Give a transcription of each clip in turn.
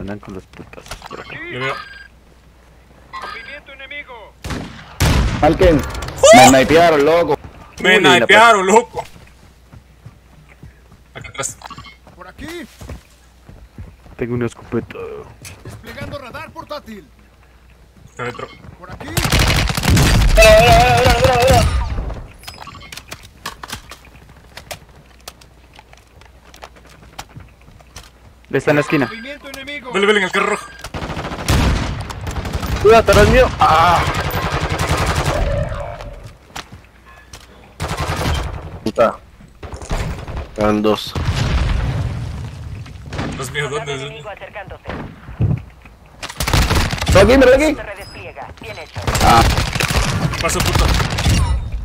Andan con los putas por acá. Le veo. Movimiento enemigo. Malken, me snipearon, loco. Me napearon, loco. Acá atrás. Por aquí. Tengo una escopeta. Desplegando radar portátil. Acá adentro. Por aquí. Le está en la esquina. Movimiento enemigo. Vele, vele en el carro rojo. Cuidado, atrás mío. Ah. Puta. Quedan dos. Los míos, ¿dónde? acercándose. ¿Está aquí, mira aquí? Bien hecho. Paso puto.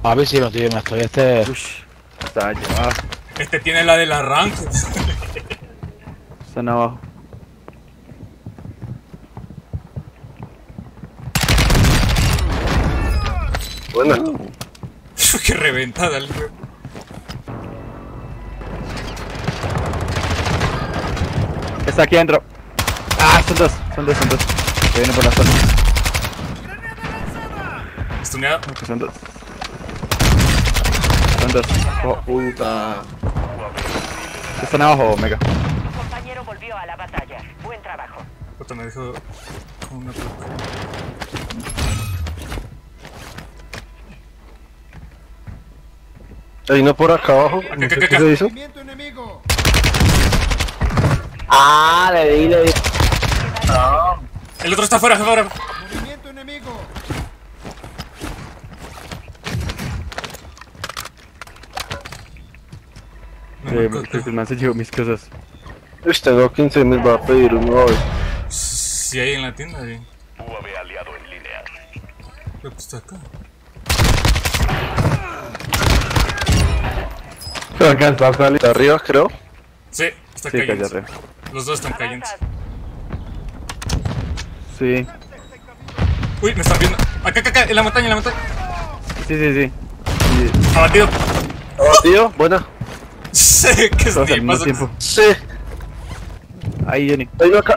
A ver si lo tiene estoy este. Ush. Está allá abajo. Este tiene la del arranque. Están abajo. Buena. Qué reventada el güey. Está aquí adentro. Ah, son dos. Son dos, son dos. Que vienen por la zona. Estuneado. No, son dos. Son dos. Oh, Puta. están abajo, Omega. Tu compañero volvió a la batalla. Buen trabajo. Puta, me dejó con una puta. Hay uno por acá abajo. No sé qué acá. se hizo. Movimiento enemigo. Ah, le di, le di. El otro está afuera, afuera. Movimiento enemigo. No, Eh, no, que el man se llevó mis cosas. Uy, tengo 15 mil, va a pedir uno hoy. Si hay en la tienda, bien. UAV aliado en línea. Creo que está acá. Se alcanzó a salir. Está arriba, creo. Sí, está Sí, cayendo. Los dos están cayendo. Sí. Uy, me están viendo. Acá, acá, acá, en la montaña, en la montaña. Sí, sí, sí. sí. Abatido. Tío, buena. Sí, que es tiempo. Sí. Ahí, Jenny. Hay uno acá.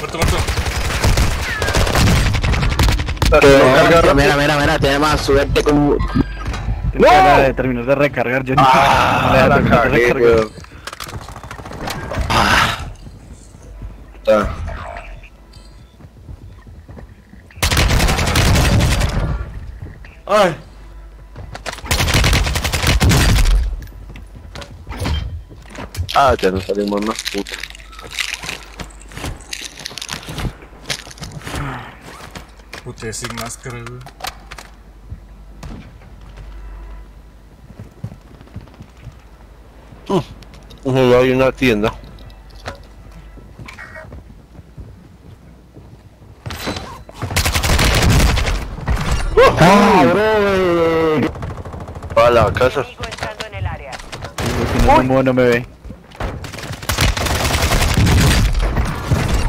Muerto, muerto. Carga Mira, mira, mira, tiene más suerte como. Tengo que de terminar de recargar, Johnny. Ah, No la de weón. Ah. Ay. Ah, ya nos salimos más puta. Puta, sin máscara, güey. Solo hay una tienda. ¡Ah, bro! Para la casa. Si no me muevo, no me ve.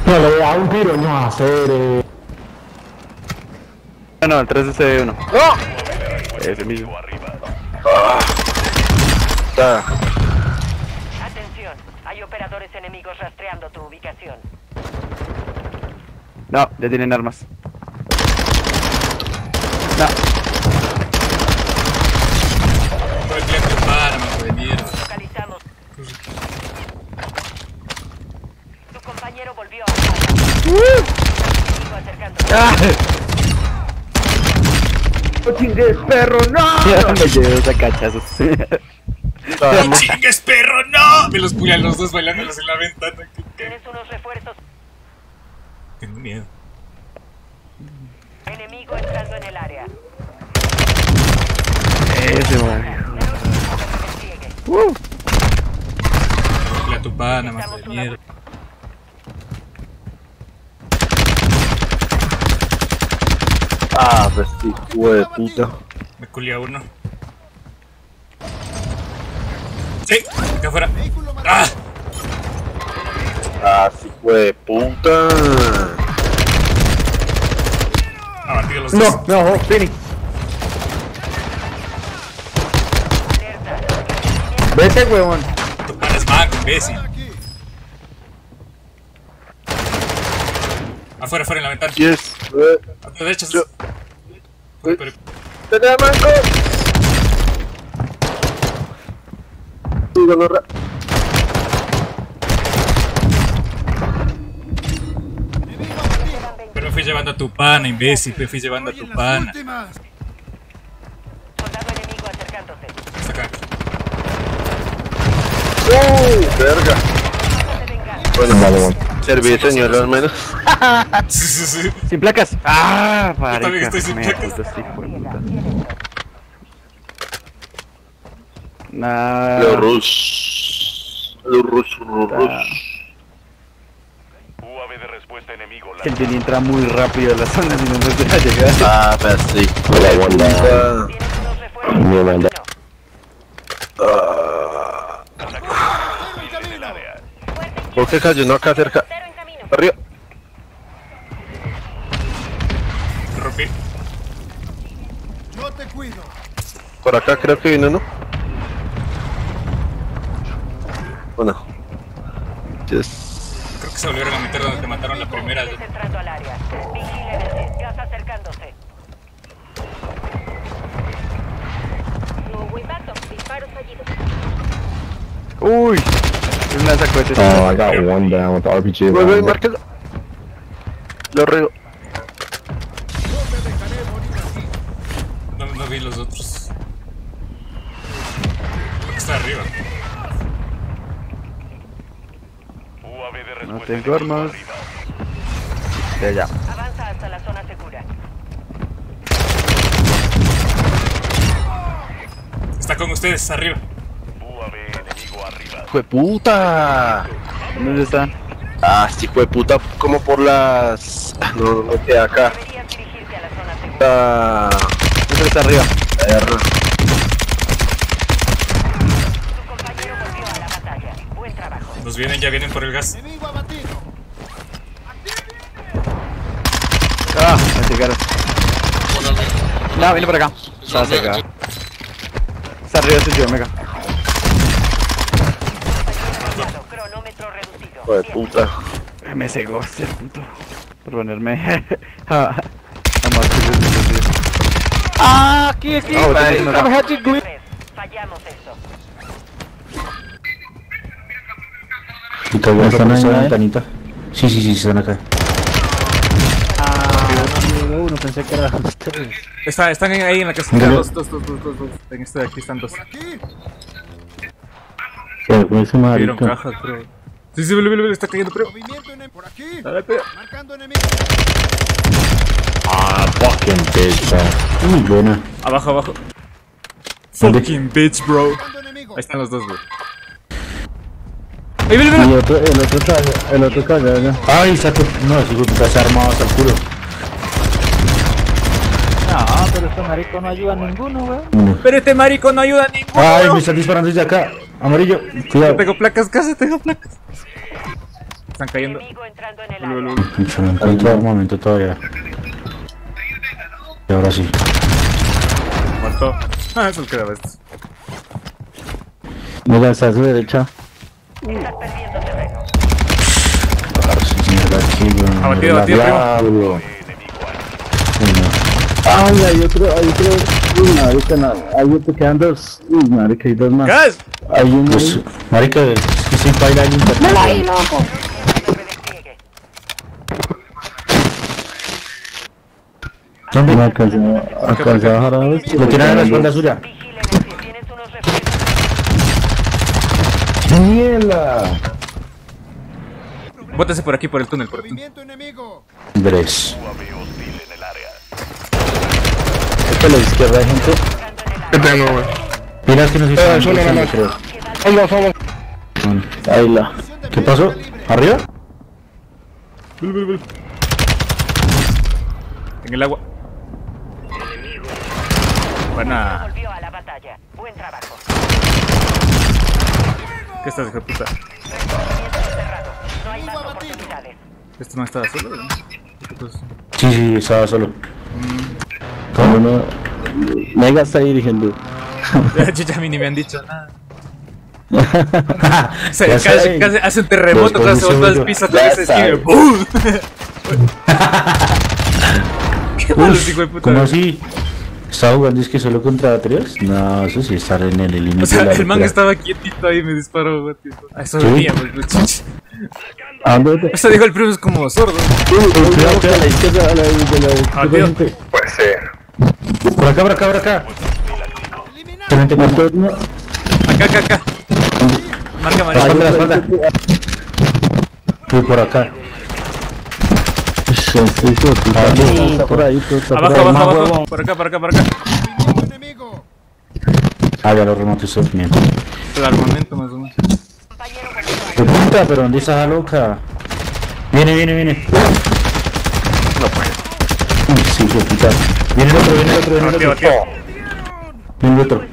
No le da un tiro, no va a hacer. Eh. No, no, el 3 de uno. ¡No! Ese mismo. Está. Enemigos rastreando tu ubicación. No, ya tienen armas. No. Localizamos. Tu compañero volvió a. ¡Ah! ¡No chingues, perro! ¡No! me llevé esa cachazos. ¡No chingues, perro, no! Me los puñan los dos bailándolos en la ventana. Tienes unos refuerzos. Tengo miedo. Enemigo entrando en el área. Ese, man. Uh, La tupana, más de mierda. Ah, pues hijo de puta. Me culé a uno. Sí. Vehículo marcado. ¡Ah! Ah, hijo de puta. Abatido los dos. no, no, Fini. Alerta. Vete, huevón. Tu pana es mago, imbécil. Aquí. Afuera, afuera en la ventana. Yes. A tu derecha. Pero- ¡Te da manco! Sí, gonorra. Pero me fui llevando a tu pana, imbécil. Me fui llevando a tu pana. Soldado enemigo acercándose. Está acá. ¡Uh! Verga. Bueno, Vale, vale. serví señor al menos. Sí, sí, sí. Sin placas. Ah, también estoy sin me placas. puto, hijo de puta. Nah. Los rus. Los rus, los rus. UAV de respuesta enemigo. Que el Jenny entra muy rápido a la zona y no nos deja llegar. Ah, pues sí. Hola, Wanda. Ah. No. ah. ¿Por qué cayó uno acá cerca? Arriba. Rompí. Yo te cuido. Por acá creo que vino, ¿no? Bueno. Yes. Creo que se volvieron a meter donde te mataron la primera. Entrando al área. Vigilen el gas acercándose. Disparos fallidos. Uy. Es una sacoete. Oh, I got one down with the RPG. Vuelve, márquelo. Lo riego. No te dejaré morir así. No, vi los otros. Está arriba. UAV de respuesta No tengo armas. arriba. Ya, ya. Avanza hasta la zona segura. Está con ustedes, arriba. Arriba. ¡Fue puta! ¿Dónde están? Ah, sí, fue puta, como por las. Ah, No, no queda acá. Deberías dirigirte a la zona segura. Ah, está arriba. perro. Tu compañero volvió a la batalla. Buen trabajo. Nos vienen, ya vienen por el gas. Ah, me llegaron. No, viene por acá. Está cerca. Está arriba tuyo, mega. Fue Bien. puta. Me cegó este punto. Por ponerme a, a más que yo, tío. Ah, aquí, aquí. Ah, Tres. Fallamos eso. Todavía están en esa ventanita? Sí, sí, sí, están acá. Uno pensé que era ustedes. Está, están ahí en la casa. Dos, dos, dos, dos, dos, dos. En este de aquí están dos. Por aquí. ¿Qué con ese Vieron cajas, creo. Sí, sí, vele, vele, vele, está cayendo, pero. Por aquí. Dale, pero. Marcando enemigo. Ah, fucking bitch, bro. Muy buena. Abajo, abajo. Fucking bitch, bro. Ahí están los dos, bro. ¡Ey, vele, Y vele! el otro, el otro caga, el otro caga, ya. Ay, saco. No, ese se ha armado hasta el culo. No, pero este marico no ayuda a ninguno, weón. Pero este marico no ayuda a ninguno. Ay, me están disparando desde acá. Amarillo, Yo cuidado. tengo placas, casi tengo placas. Están cayendo. En vele. Yo no encuentro armamento todavía. Y ahora sí. Muerto. Ah, eso quedaba esto. Mira, está a su derecha. Estás perdiendo terreno. Abatido, abatido, primo. Ay, hay otro, hay otro. Uy, marica, no. Hay otro, quedan dos. Uy, marica, hay dos más. ¡Gas! Hay uno. Pues, marica, es que sin el internet. ¿Dónde? No alcancé, alcancé a bajar a dos. Lo tiran en la espalda suya. Vigilen el pie. Tienes unos refuerzos. ¡Mierda! Bótese por aquí, por el túnel, por el túnel. Andrés. Esta a la izquierda hay gente. En el área. Mira, que no se están solo cruzando, nomás. creo. Vamos, vamos. Ahí la. ¿Qué pasó? ¿Arriba? En el agua. Buena. Volvió a la batalla. Buen trabajo. ¿Qué estás, hijo de puta? Reconocimiento cerrado. No hay más oportunidades. Este no estaba solo, ¿no? Sí, sí, estaba solo. ¿Cómo no? Mega está dirigiendo. Chucha, a mí ni me han dicho nada. Se, Ya casi, casi hace un terremoto, casi se botó al piso, ya otra vez se escribe. ¡Bum! Qué malos, hijo de puta. ¿Cómo así? ¿Estaba jugando es que solo contra trios? No, eso sí, estar en el límite O sea, el man estaba quietito ahí y me disparó, güey. eso venía, güey. pues, chuch. ¿A dónde te- O sea, dijo el primo es como sordo. Ah. Puede ser. Por acá, por acá, por acá. Acá, acá, acá. Marca La amarilla. por acá. Sí, sí, sí, sí, está por ahí, tú, está por Abajo, ahí. abajo, abajo. huevón. Por acá, por acá, por acá. Ah, ya lo rematé eso bien. El armamento, más o menos. Compañero volvió a ¿Qué puta? ¿Pero dónde está la loca? Viene, viene, viene. No puede. Uy, sí, puta. Viene el otro, viene el otro, viene el otro. Viene el otro.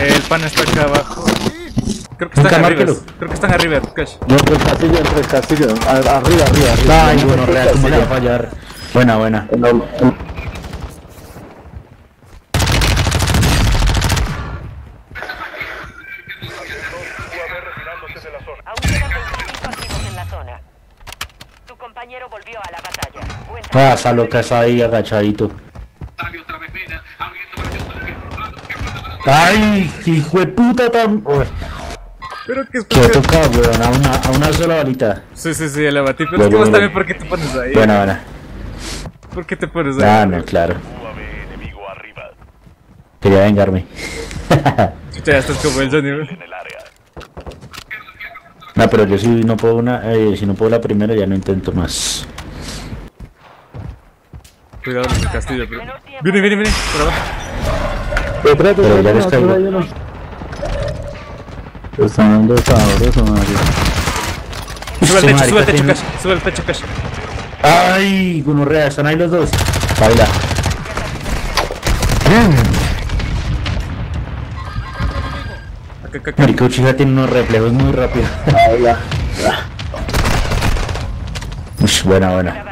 El pan está acá abajo. Creo que Nunca están arriba. márquelo. Creo que están arriba, Cash. No, entre el castillo, entre el castillo. A- Arriba, arriba, arriba. Ay, bueno, real, ¿cómo le va a fallar? Buena, buena. Aún quedan 25 activos en la zona. Tu compañero volvió a la batalla. Buen Ah, esa loca está ahí agachadito. Ay, hijo de puta tan... Uy, Pero que Qué escucha. tocado, weón, a una, a una sola balita. Sí, sí, sí, la batí. Pero Bueno, es que vos bueno. también, ¿por qué te pones ahí? Buena, buena. ¿Por qué te pones ahí? Ah, no, claro. Quería vengarme. Chucha, ya estás como el Johnny. No, pero yo si no puedo una, eh, si no puedo la primera ya no intento más. Cuidado en el castillo, pero. Viene, viene, viene. Por abajo. Detrás, Pero detrás, ya les caigo. Uno. Están dando sabroso, madre. Sube al techo, sube al techo, Cash. Sube al techo, Cash. Ay, gonorrea, están ahí los dos. Baila. Marica Uchiha tiene unos reflejos muy rápidos. Ush, buena, buena.